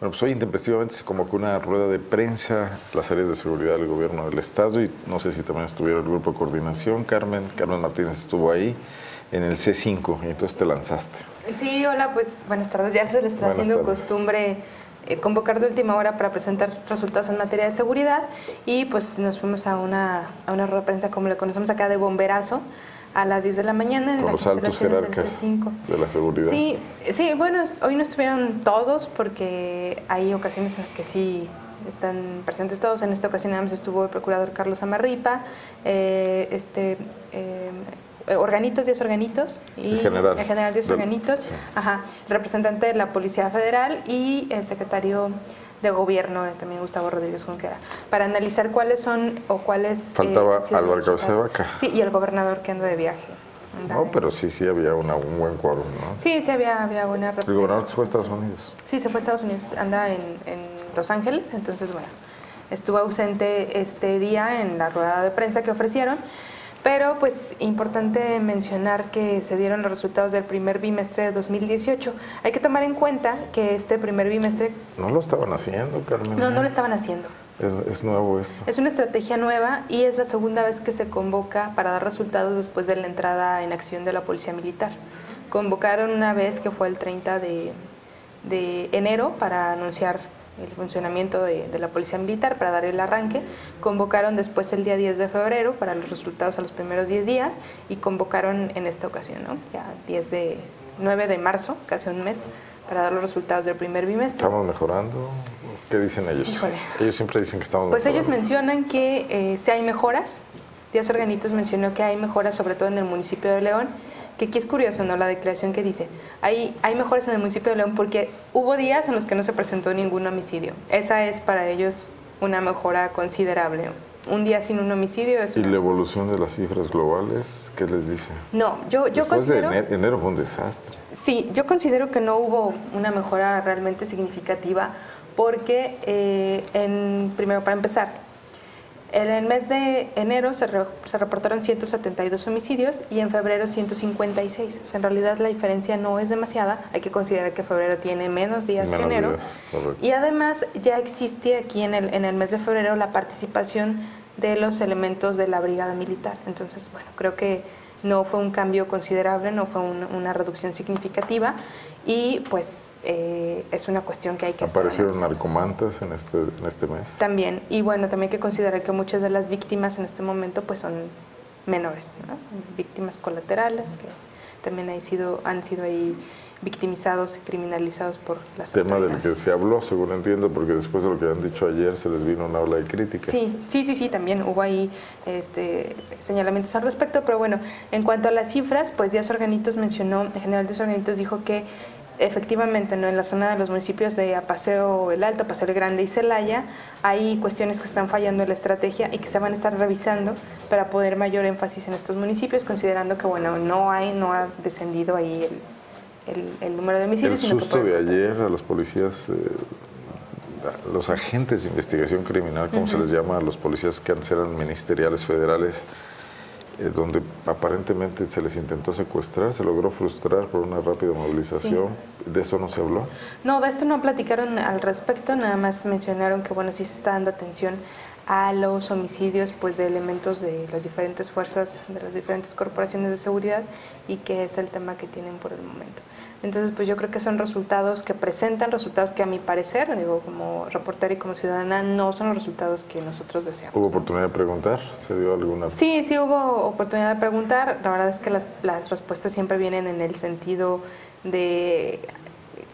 Bueno, pues hoy intempestivamente se convocó una rueda de prensa, las áreas de seguridad del gobierno del Estado y no sé si también estuviera el grupo de coordinación. Carmen, Carmen Martínez estuvo ahí en el C5 y entonces te lanzaste. Sí, hola, pues buenas tardes. Ya se le está haciendo costumbre eh, convocar de última hora para presentar resultados en materia de seguridad y pues nos fuimos a una, a una rueda de prensa como le conocemos acá de bomberazo a las 10 de la mañana en Con las instalaciones del jerarcas C5. de la seguridad. Sí, sí, bueno, hoy no estuvieron todos porque hay ocasiones en las que sí están presentes todos. En esta ocasión nada más estuvo el procurador Carlos Amarripa, eh, este, eh, Organitos, 10 Organitos. Y El general. El general 10 Del- Organitos, sí. ajá, representante de la Policía Federal y el secretario de Gobierno, eh, también Gustavo Rodríguez Junquera, para analizar cuáles son o cuáles... eh, Faltaba han sido Álvaro. Vaca. Sí, y el gobernador que anda de viaje. Anda No, pero sí, sí había una- un buen quórum, ¿no? Sí, sí, había, había buena El gobernador se fue a Estados Unidos. Sí, se fue a Estados Unidos, anda en, en Los Ángeles, entonces, bueno, estuvo ausente este día en la rueda de prensa que ofrecieron, pero pues importante mencionar que se dieron los resultados del primer bimestre de 2018. Hay que tomar en cuenta que este primer bimestre No lo estaban haciendo, Carmen. no, no lo estaban haciendo. Es, es nuevo esto. Es una estrategia nueva y es la segunda vez que se convoca para dar resultados después de la entrada en acción de la Policía Militar. Convocaron una vez que fue el 30 de, de enero para anunciar el funcionamiento de, de la Policía Militar, para dar el arranque. Convocaron después el día 10 de febrero para los resultados a los primeros 10 días y convocaron en esta ocasión, ¿no? ya 10 de, 9 de marzo, casi un mes, para dar los resultados del primer bimestre. ¿Estamos mejorando? ¿Qué dicen ellos? Híjole. Ellos siempre dicen que estamos Pues ellos mejorando. mencionan que eh, sí hay mejoras. Díaz Organitos mencionó que hay mejoras, sobre todo en el municipio de León, que aquí es curioso, ¿no? La declaración que dice, hay, hay mejoras en el municipio de León porque hubo días en los que no se presentó ningún homicidio. Esa es para ellos una mejora considerable. Un día sin un homicidio es ¿Y una... la evolución de las cifras globales? ¿Qué les dice? No, yo, yo Después de considero... enero, enero fue un desastre. Sí, yo considero que no hubo una mejora realmente significativa porque, eh, en, primero para empezar, en el mes de enero se, re- se reportaron 172 homicidios y en febrero 156. O sea, en realidad la diferencia no es demasiada. Hay que considerar que febrero tiene menos días Menos que enero. días. Y además ya existe aquí en el, en el mes de febrero la participación de los elementos de la brigada militar. Entonces, bueno, creo que no fue un cambio considerable, no fue un- una reducción significativa y pues eh, es una cuestión que hay que Aparecieron analizando. narcomantas en este, en este mes. También, y bueno, también hay que considerar que muchas de las víctimas en este momento pues son menores, ¿no? víctimas colaterales que también han sido, han sido ahí victimizados y criminalizados por las Tema del que se habló, según entiendo, porque después de lo que han dicho ayer se les vino una ola de críticas. Sí, sí, sí, sí, también hubo ahí este, señalamientos al respecto, pero bueno, en cuanto a las cifras, pues Díaz Organitos mencionó, el general Díaz Organitos dijo que efectivamente ¿no? en la zona de los municipios de Apaseo el Alto, Paseo el Grande y Celaya hay cuestiones que están fallando en la estrategia y que se van a estar revisando para poner mayor énfasis en estos municipios, considerando que bueno, no hay, no ha descendido ahí el, el- el número de El homicidios. que susto el de ayer a los policías, eh, los agentes de investigación criminal, como se les llama a los policías que antes eran ministeriales federales, eh, donde aparentemente se les intentó secuestrar, se logró frustrar por una rápida movilización. ¿De eso no se habló? No, de esto no platicaron al respecto, nada más mencionaron que bueno, sí se está dando atención a los homicidios pues de elementos de las diferentes fuerzas, de las diferentes corporaciones de seguridad y que es el tema que tienen por el momento. Entonces, pues yo creo que son resultados que presentan, resultados que a mi parecer, digo, como reportera y como ciudadana, no son los resultados que nosotros deseamos. ¿Hubo oportunidad de preguntar? ¿Se dio alguna? Sí, sí hubo oportunidad de preguntar. La verdad es que las, las respuestas siempre vienen en el sentido de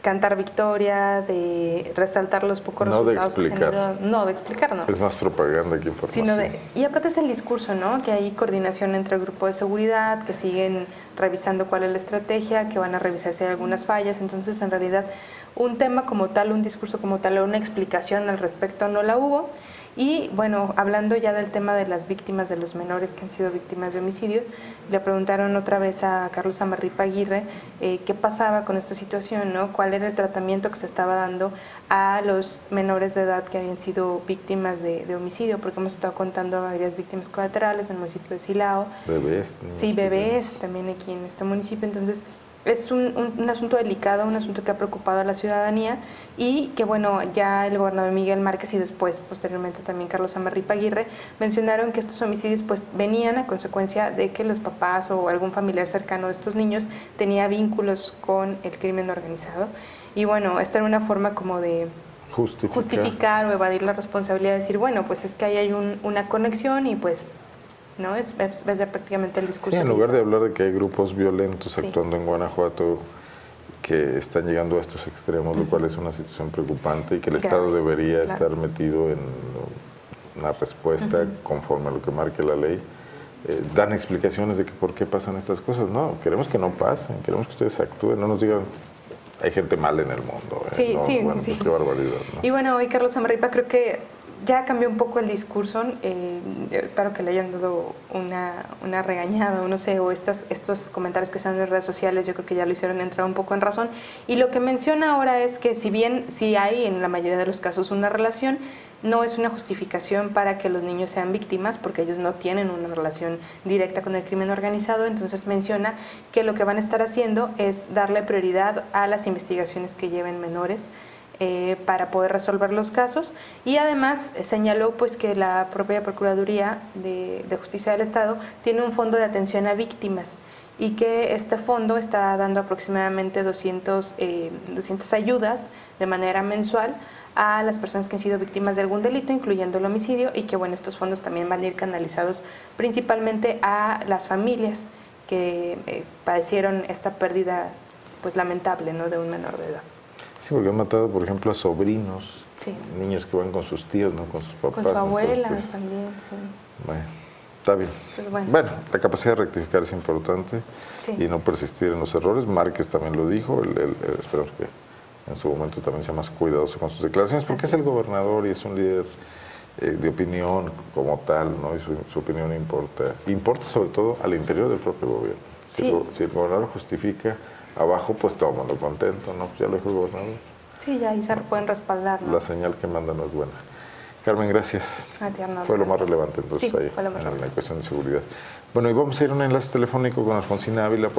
cantar victoria, de resaltar los pocos No de resultados que se han ido. No, de explicar, no. Es más propaganda que información. Sino de, y aparte es el discurso, ¿no? Que hay coordinación entre el grupo de seguridad, que siguen revisando cuál es la estrategia, que van a revisar si hay algunas fallas. Entonces, en realidad, un tema como tal, un discurso como tal, o una explicación al respecto no la hubo. Y bueno, hablando ya del tema de las víctimas, de los menores que han sido víctimas de homicidio, le preguntaron otra vez a Carlos Amarripa Aguirre eh, qué pasaba con esta situación, ¿no? cuál era el tratamiento que se estaba dando a los menores de edad que habían sido víctimas de, de homicidio, porque hemos estado contando varias víctimas colaterales en el municipio de Silao, Bebés. Sí, bebés también aquí en este municipio. Entonces, es un, un, asunto delicado, un asunto que ha preocupado a la ciudadanía y que bueno, ya el gobernador Miguel Márquez y después posteriormente también Carlos Amarripa Aguirre mencionaron que estos homicidios pues venían a consecuencia de que los papás o algún familiar cercano de estos niños tenía vínculos con el crimen organizado. Y bueno, esta era una forma como de justificar, o evadir la responsabilidad, de decir, bueno, pues es que ahí hay una conexión y pues ¿no? Es, ya prácticamente el discurso. Sí, en lugar de hablar de que hay grupos violentos actuando en Guanajuato que están llegando a estos extremos, lo cual es una situación preocupante y que el Estado debería estar metido en una respuesta conforme a lo que marque la ley. Eh, dan explicaciones de que por qué pasan estas cosas. No, queremos que no pasen, queremos que ustedes actúen, no nos digan hay gente mal en el mundo. ¿eh? Sí, sí, sí. Qué barbaridad. Y bueno, hoy Carlos Amaripa creo que ya cambió un poco el discurso. Eh, espero que le hayan dado una, una regañada o no sé, o estas, estos comentarios que están en redes sociales, yo creo que ya lo hicieron entrar un poco en razón. Y lo que menciona ahora es que si bien si hay en la mayoría de los casos una relación, no es una justificación para que los niños sean víctimas, porque ellos no tienen una relación directa con el crimen organizado. Entonces menciona que lo que van a estar haciendo es darle prioridad a las investigaciones que lleven menores eh, para poder resolver los casos y además señaló pues que la propia Procuraduría de, Justicia del Estado tiene un fondo de atención a víctimas y que este fondo está dando aproximadamente 200, 200 eh, ayudas de manera mensual a las personas que han sido víctimas de algún delito, incluyendo el homicidio, y que bueno, estos fondos también van a ir canalizados principalmente a las familias que eh, padecieron esta pérdida pues lamentable ¿no? de un menor de edad. Sí, porque han matado, por ejemplo, a sobrinos, niños que van con sus tíos, no con sus papás. Con sus abuelas pues, también, sí. Bueno, está bien. Pues bueno. la capacidad de rectificar es importante y no persistir en los errores. Márquez también lo dijo, el, esperamos que en su momento también sea más cuidadoso con sus declaraciones, porque es el gobernador y es un líder eh, de opinión como tal, ¿no? y su, opinión importa. Importa sobre todo al interior del propio gobierno. Si, si el gobernador justifica abajo pues mundo contento, ¿no? Pues ya lo dijo el gobernador. Sí, ya ahí se pueden respaldar. La señal que manda no es buena. Carmen, gracias. A ti, Fue lo más relevante entonces ahí, en la cuestión de seguridad. Bueno, y vamos a ir a un enlace telefónico con Alfonsina Ávila.